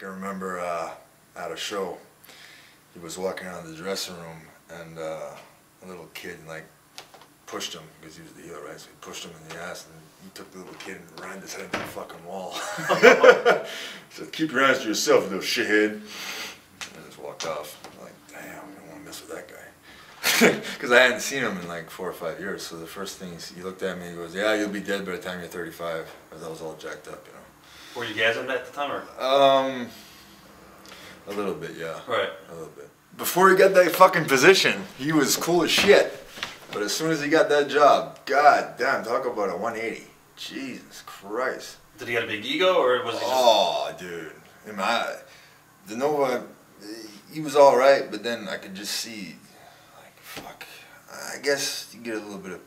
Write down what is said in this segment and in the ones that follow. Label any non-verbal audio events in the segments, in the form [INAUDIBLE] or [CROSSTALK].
can remember uh, at a show, he was walking around the dressing room, and uh, a little kid like pushed him because he was the heel, right? So he pushed him in the ass, and he took the little kid and rammed his head into the fucking wall. [LAUGHS] so "Keep your hands to yourself, you little shithead." And just walked off. I'm like, damn, I don't want to mess with that guy. [LAUGHS] Because I hadn't seen him in like four or five years. So the first thing he, he looked at me, he goes, "Yeah, you'll be dead by the time you're 35." Because I was all jacked up, you know. Were you gasmed at the time, or? Um, a little bit, yeah. Right. A little bit. Before he got that fucking position, he was cool as shit. But as soon as he got that job, god damn, talk about a 180. Jesus Christ. Did he have a big ego, or was he just? Oh, dude. I mean, I, the Nova, he was all right, but then I could just see, like, fuck. I guess you get a little bit of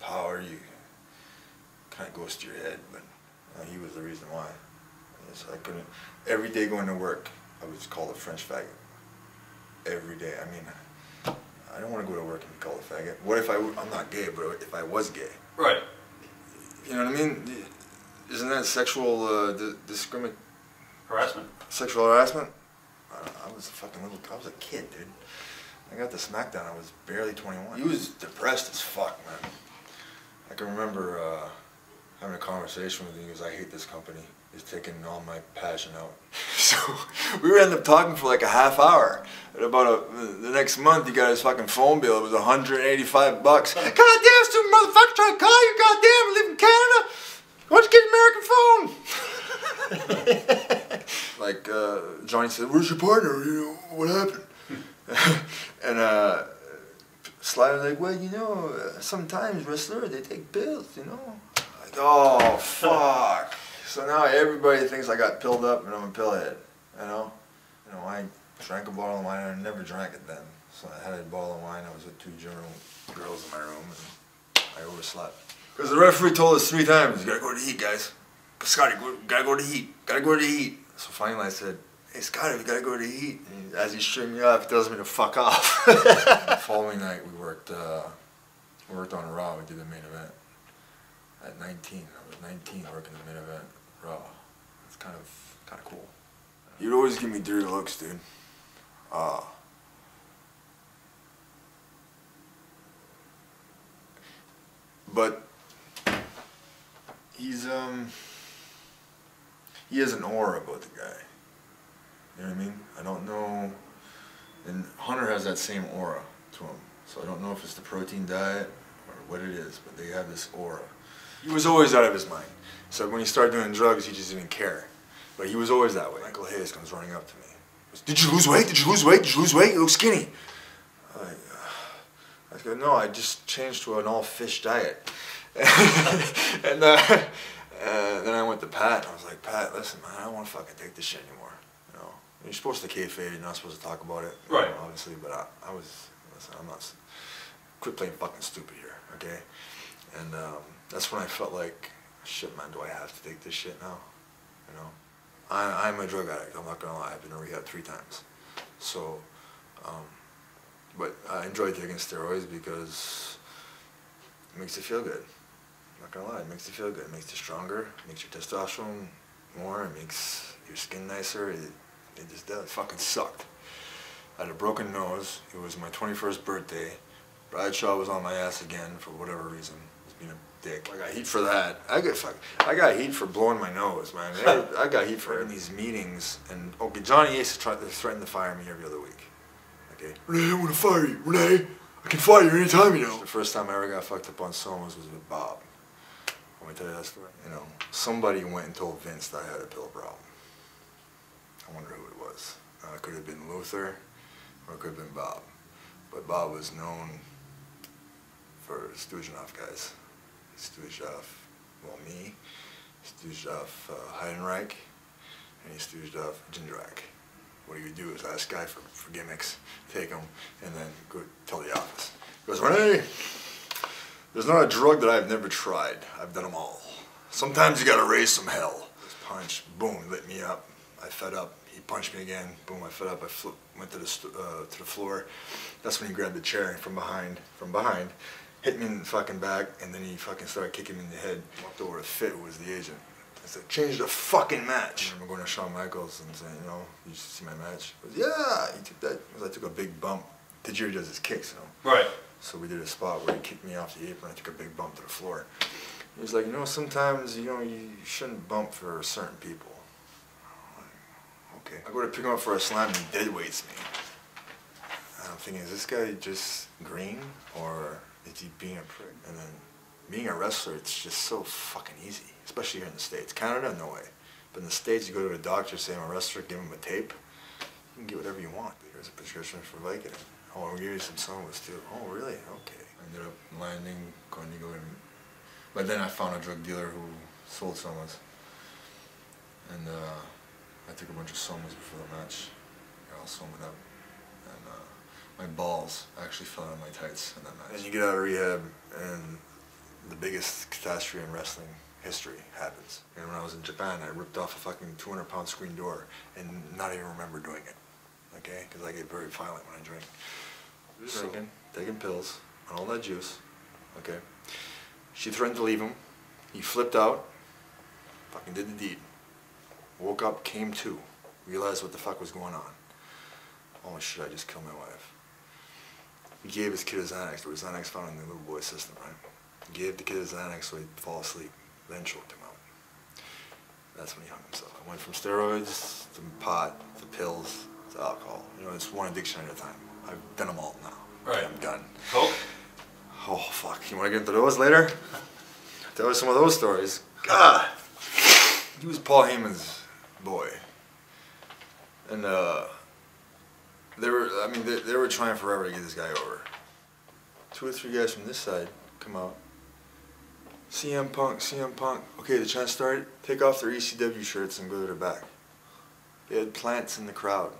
power, you kind of goes to your head, but uh, he was the reason why. Yes, I couldn't. Every day going to work, I was called a French faggot. Every day. I mean, I don't want to go to work and be called a faggot. What if I? w- I'm not gay, but if I was gay, Right. you know what I mean? Isn't that sexual uh, discrimin- Harassment. sexual harassment? I, I was a fucking little. I was a kid, dude. I got the smackdown. I was barely 21. He was depressed as fuck, man. I can remember uh, having a conversation with him. He goes, "I hate this company. It's taking all my passion out." [LAUGHS] So we would end up talking for like a half hour. And about a, the next month, he got his fucking phone bill. It was 185 bucks. [LAUGHS] God damn, stupid motherfucker! Trying to call you. God damn, I live in Canada. Why don't you get an American phone? [LAUGHS] like uh, Johnny said, "Where's your partner? You know what happened?" and uh, Sly was like, "Well, you know, sometimes wrestlers they take pills, you know." Oh fuck! So now everybody thinks I got pilled up and I'm a pillhead. You know, you know I drank a bottle of wine and I never drank it then. So I had a bottle of wine. I was with two German girls in my room and I overslept. Because the referee told us three times, "You gotta go to the heat, guys." Scotty, go, gotta go to the heat. Gotta go to the heat. So finally I said, hey Scotty, we gotta go to the heat. And as he's stringing me up, he tells me to fuck off. [LAUGHS] the following night we worked, uh, we worked on Raw. We did the main event. At 19, I was 19 working the main event, Raw. It's kind of, kind of cool. You'd always give me dirty looks, dude. Uh, but he's um he has an aura about the guy. You know what I mean? I don't know. And Hunter has that same aura to him. So I don't know if it's the protein diet or what it is, but they have this aura. He was always out of his mind. So when he started doing drugs, he just didn't care. But he was always that way. Michael Hayes comes running up to me. Goes, Did you lose weight? Did you lose weight? Did you lose weight? You look skinny. I'm like, I go, no, I just changed to an all fish diet. [LAUGHS] and uh, uh, then I went to Pat. and I was like, Pat, listen, man, I don't want to fucking take this shit anymore. You know, you're supposed to kayfabe. You're not supposed to talk about it. Right. know, obviously, but I, I was. Listen, I'm not. Quit playing fucking stupid here, okay? And um, that's when I felt like, shit, man, do I have to take this shit now? You know, I, I'm a drug addict. I'm not gonna lie. I've been to rehab three times. So, um, but I enjoy taking steroids because it makes you feel good. I'm not gonna lie, it makes you feel good. It makes you stronger. It makes your testosterone more. It makes your skin nicer. It, it just does. It fucking sucked. I had a broken nose. It was my 21st birthday. Bradshaw was on my ass again for whatever reason. A dick. I got heat for that. I get fuck. I got heat for blowing my nose, man. [LAUGHS] Every- I got heat for in these meetings. And okay, Johnny Ace tried to threaten to fire me every other week. Okay. Rene, I want to fire you. Rene, I can fire you anytime, you know. The first time I ever got fucked up on someone's was with Bob. Let me tell you that story. You know, somebody went and told Vince that I had a pill problem. I wonder who it was. Uh, it could have been Luther, or it could have been Bob. But Bob was known for off guys. Well, me, off uh, Heidenreich, and off Jindrak. What would do is ask guy for, for gimmicks, take them, and then go tell the office. He goes, Rene, there's not a drug that I've never tried. I've done them all. Sometimes you gotta raise some hell. This punch, boom, lit me up. I fed up. He punched me again. Boom, I fed up. I fl- went to the uh, to the floor. That's when he grabbed the chair from behind, from behind, hit me in the fucking back, and then he fucking started kicking me in the head. Walked over to Fit, who was the agent. I said, change the fucking match. I remember going to Shawn Michaels and saying, you know, you should see my match. He goes, yeah, he took that, I took a big bump. Tajiri does his kicks, you know. Right. So we did a spot where he kicked me off the apron. I took a big bump to the floor. He was like, you know, sometimes you know you shouldn't bump for certain people. I'm like, okay. I go to pick him up for a slam and he dead weights me. And I'm thinking, is this guy just green or he being a prick? And then being a wrestler, it's just so fucking easy, especially here in the states. Canada, no way. But in the states, you go to a doctor, say I'm a wrestler, give him a tape. You can get whatever you want. Here's a prescription for Vicodin. Oh, we'll give you some Somas too. Oh, really? Okay. I ended up landing, going to go in. But then I found a drug dealer who sold Somas. And uh, I took a bunch of Somas before the match. Got all somaed up. And uh, my balls actually fell out of my tights in that match. And you get out of rehab and the biggest catastrophe in wrestling history happens. And when I was in Japan, I ripped off a fucking 200 pound screen door and not even remember doing it. Okay? Because I get very violent when I drink. So, drinking, taking pills, and all that juice. Okay? She threatened to leave him. He flipped out. Fucking did the deed. Woke up, came to. Realized what the fuck was going on. Oh shit, I just killed my wife. He gave his kid a Xanax. There was Xanax found in the little boy's system, right? He gave the kid a Xanax so he'd fall asleep. Then choked him out. That's when he hung himself. I went from steroids to pot to pills to alcohol. You know, it's one addiction at a time. I've done them all now. Right. I'm done. Coke? Oh fuck! You want to get into those later? [LAUGHS] Tell us some of those stories. God, he was Paul Heyman's boy, and uh, they were. I mean, they, they were trying forever to get this guy over. Two or three guys from this side come out. CM Punk, CM Punk. Okay, the chant started. Take off their ECW shirts and go to their back. They had plants in the crowd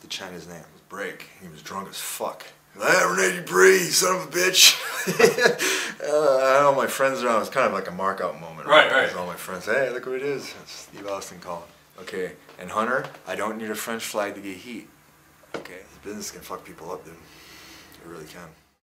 The chant his name. Was Break. He was drunk as fuck. Hey, Rene Dupree, son of a bitch. [LAUGHS] uh, I had all my friends around. It was kind of like a mark out moment. Right, right. Was all my friends. Hey, look who it is. It's Steve Austin calling. Okay, and Hunter, I don't need a French flag to get heat. Okay, business can fuck people up, dude. It really can.